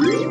Hmm.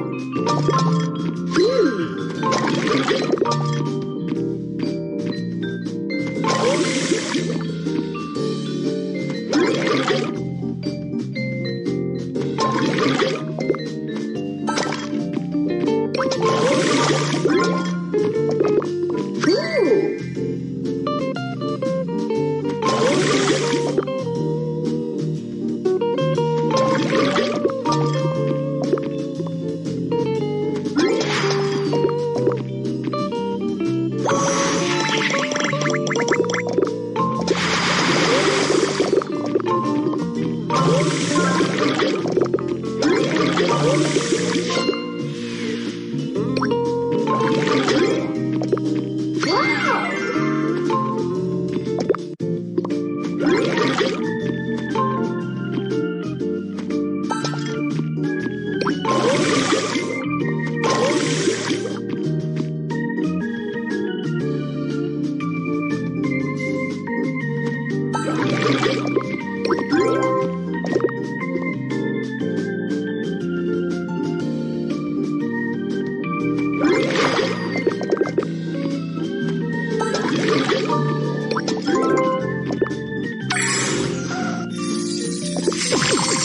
Música